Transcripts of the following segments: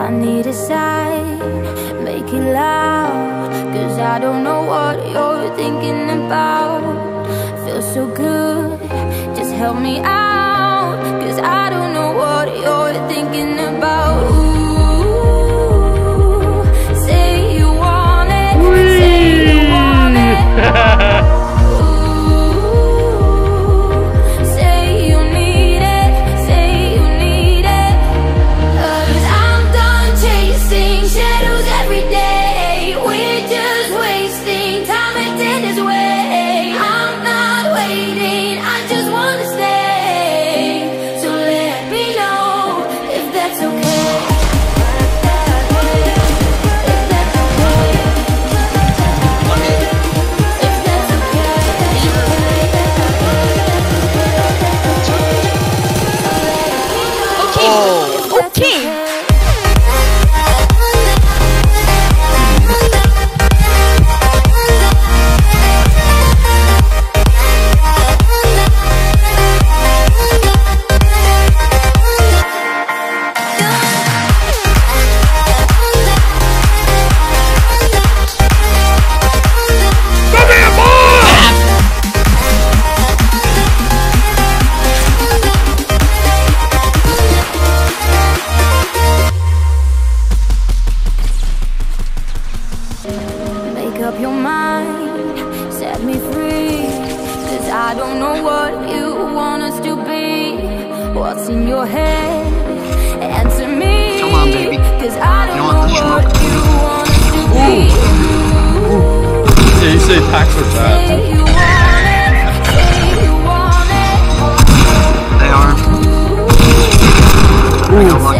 I need a sign, make it loud. Cause I don't know what you're thinking about. Feel so good, just help me out. Cause I up your mind, set me free. Cause I don't know what you want us to be. What's in your head, answer me. Come on, baby. Cause I don't you know, what smoke. you want us to be. Yeah, you say packs with that They are. Ooh.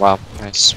Wow, nice.